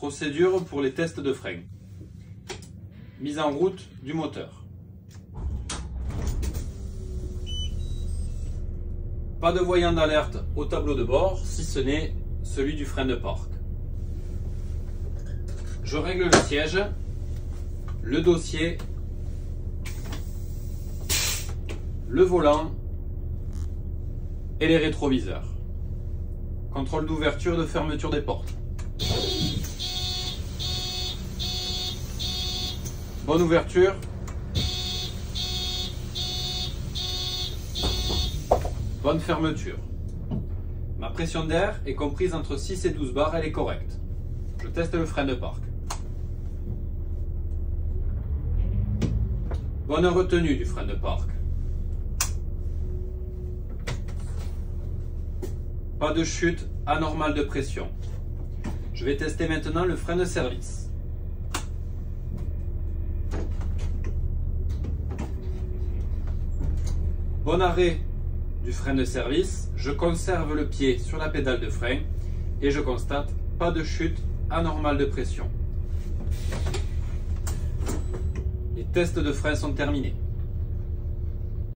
Procédure pour les tests de frein. Mise en route du moteur. Pas de voyant d'alerte au tableau de bord, si ce n'est celui du frein de porte. Je règle le siège, le dossier, le volant et les rétroviseurs. Contrôle d'ouverture et de fermeture des portes. Bonne ouverture. Bonne fermeture. Ma pression d'air est comprise entre 6 et 12 bars, elle est correcte. Je teste le frein de parc. Bonne retenue du frein de parc. Pas de chute anormale de pression. Je vais tester maintenant le frein de service. Bon arrêt du frein de service. Je conserve le pied sur la pédale de frein et je constate pas de chute anormale de pression. Les tests de frein sont terminés.